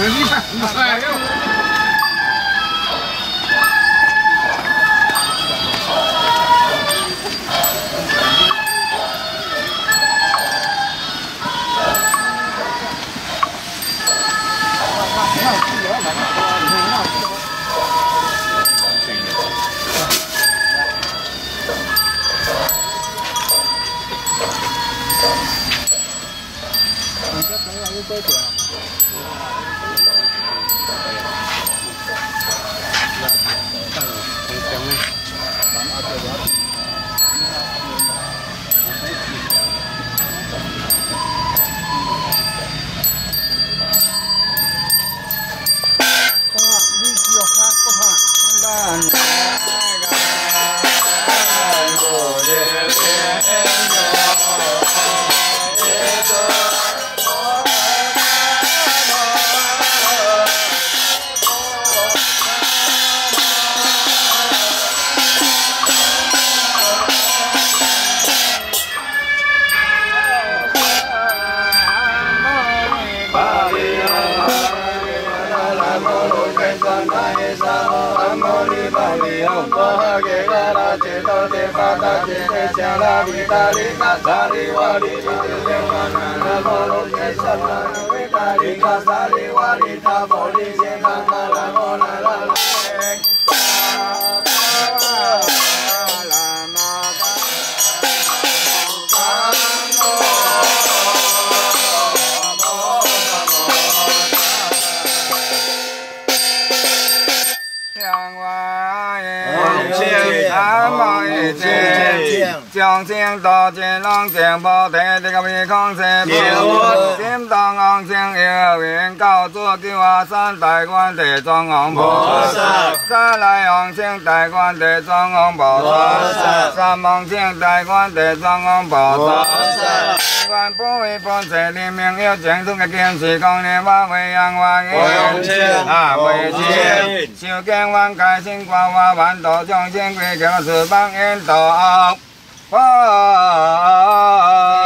Não, não, não, 你看，哎呦！将心道尽龙情菩提，这个为空世不心当昂情有缘，告做九华山大观地藏。王菩萨，再来大观地藏。王菩萨，三王情大观地藏。王菩萨，观不为本世灵明有净土的坚持，光年我为阳我愿，啊为情，修建万开心光华万道，将心归教十方引导。花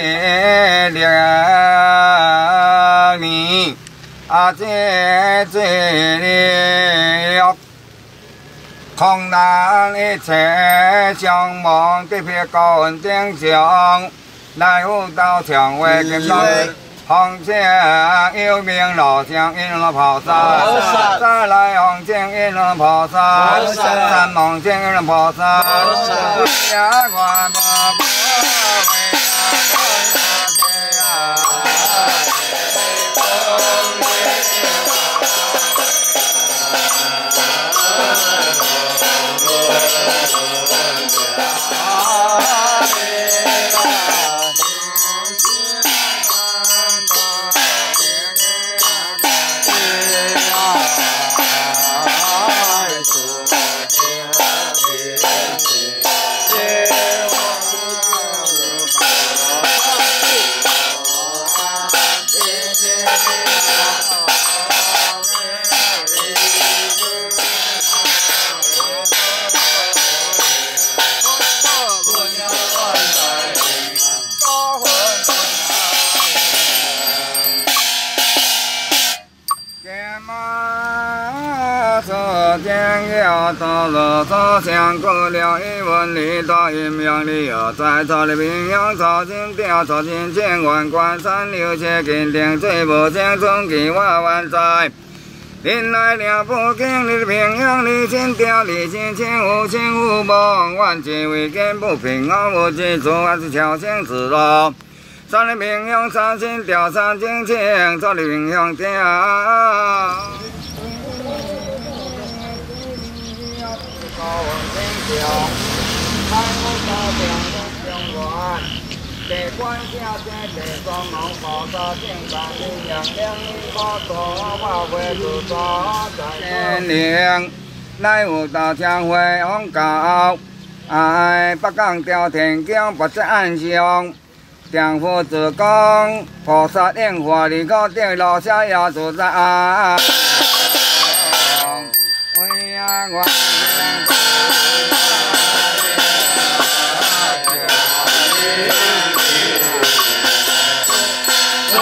莲面啊，这这了，空难一切相望，这片高温顶上，来福到蔷薇金光。红青有名老将引了菩萨，再来红青引了菩萨，三梦青引了菩萨，一夜观不到了早香过了一文里，到阴阳里又在草里平阳草金雕，草金千万关山流血金顶，最不将中给我万载。临来了不经历平阳里金雕，里金千无情无梦，万劫未见不平安无记住，还是侥幸自乐。山里平阳草金雕，山金千，草里平阳雕。高温天降，太无道天中相地观下界地双龙菩萨金刚力量，两翼高坐，化为如座在天灵。来有道将会往高，哎，北港吊天桥不在暗上，丈夫自讲菩萨莲花里高地落下也自在。哎呀，我。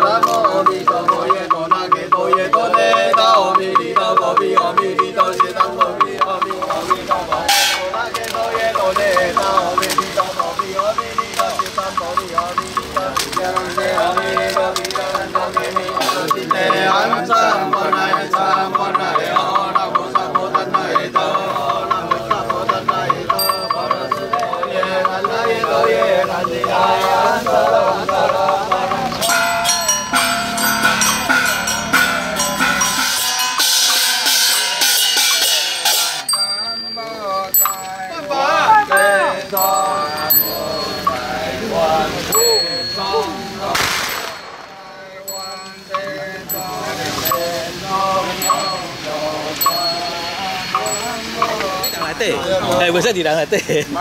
哎，为啥你人来对？我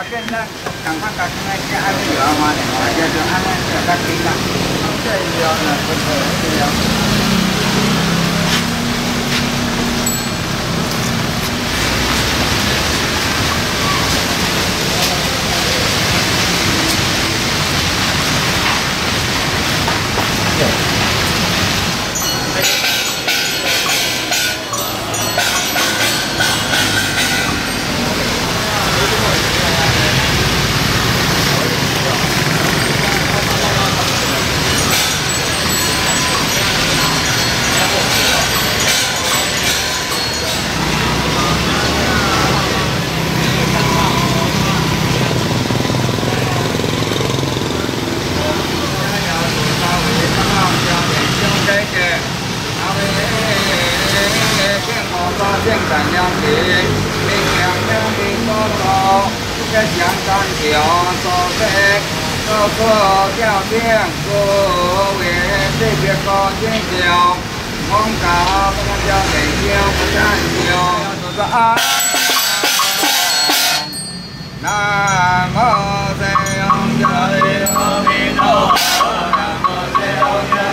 见咱赶快赶快去安利了嘛，就就安安就赶紧啦，这了呢，不错，了。老是惊，这边。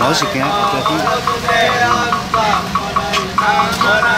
啊，这些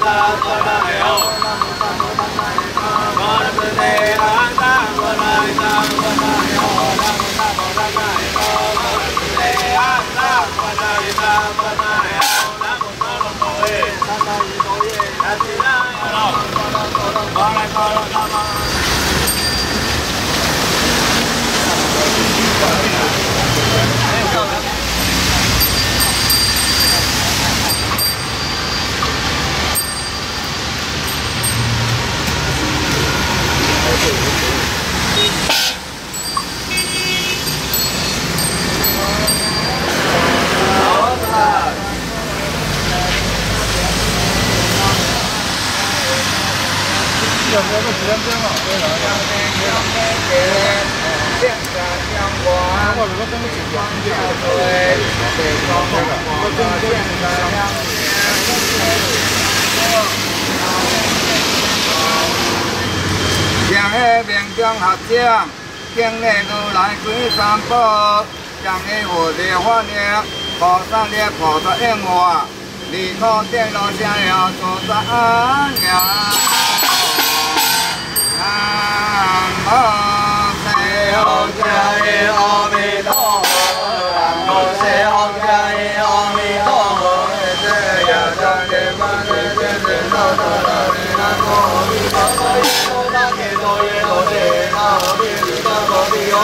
点 Trong 归三宝，将你佛的法念菩萨的菩萨应我 có sẵn nheo cột ra hoa.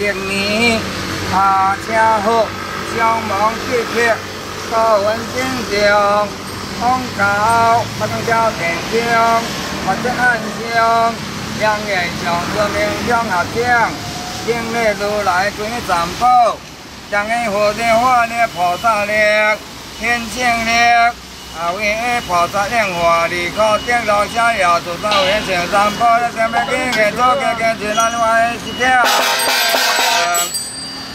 定年踏车河伤亡剧烈，高温险象，风高麦冬加电闪，或者暗响，将影像说明影响下降。今日如来转三宝，将因火星化，你菩萨力天性力啊，为因菩萨灵活，二科降龙逍遥，自在为成占卜。你想要做家家眷，哪话诶是？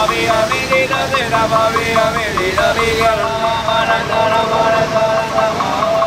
Ravi Ravi Ravi Ravi Ravi Ravi Ravi Ravi Ravi Ravi Ravi Ravi Ravi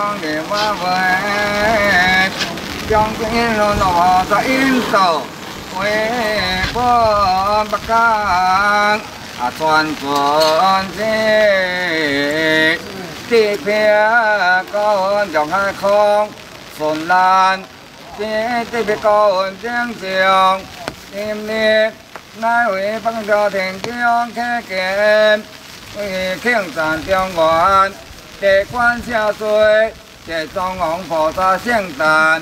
当我万岁，将军罗罗在因度，回我不干，啊，转转去，地平高将海空，顺南，地地平高将将，今年乃回帮助天将开见，为庆赞中原。地官下罪，地中王菩萨圣诞，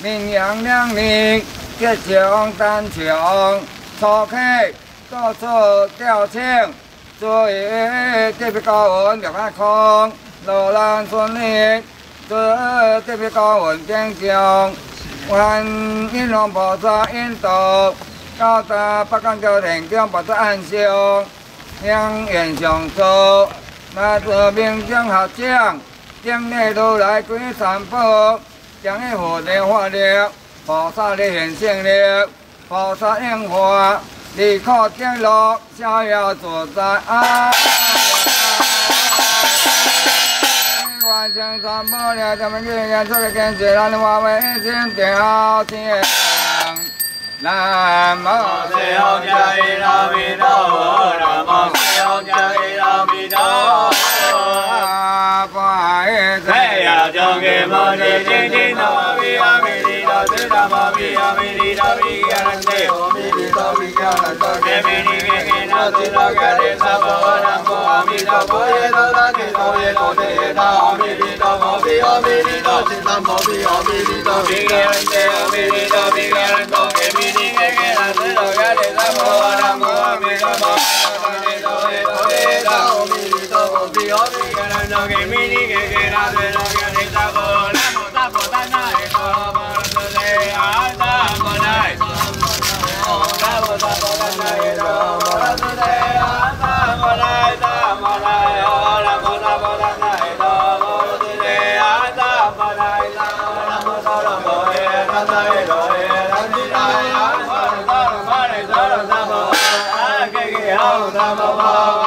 明扬两名，吉祥单强，初开到处吊请，祝一特别高温六百空，罗兰顺利，祝特别高温健康，愿玉龙菩萨引导，到达北港桥田，将菩萨安详，向愿上座。那这边正好将将内都来归三宝，将火的化了，菩萨的显现了，菩萨应化，立可降落，逍遥自在啊！万千三不了，咱们今天出来跟谁来？我们一心定好。nam mô di ông chạy ra vi đô nam mô di ông chạy ra vi đô phải thế ya cho nghe mơ đi đi đi nó vi a vi đi đó thế nam mô vi a vi đi đó vi a lan đi vi đi đó vi a lan đó nghe vi đi nghe nghe nó thì nó cái đi sa bồ nam mô a vi đô bồ đề đó ta thì tôi tôi tôi ta a vi đi đó 南无比阿弥利哆，比格兰帝阿弥利哆，比格兰哆，揭秘尼揭揭南无哆伽利三摩南无阿弥陀佛，南无利哆耶哆耶哆，阿弥利哆，比阿弥格兰哆，揭秘尼揭揭南无哆。Baba.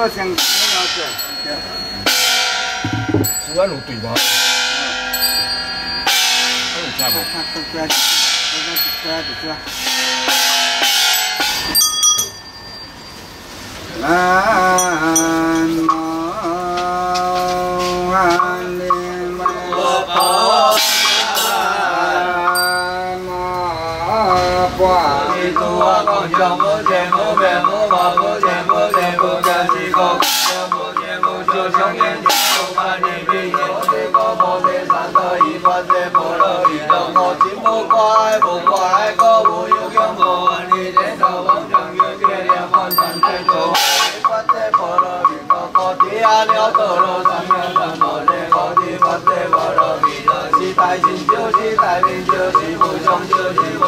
我先，我先。治安有对吗？啊，有听？啊。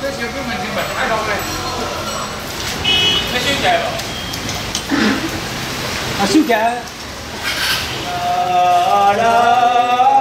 这些根本就没看到过的那些改了啊修改啦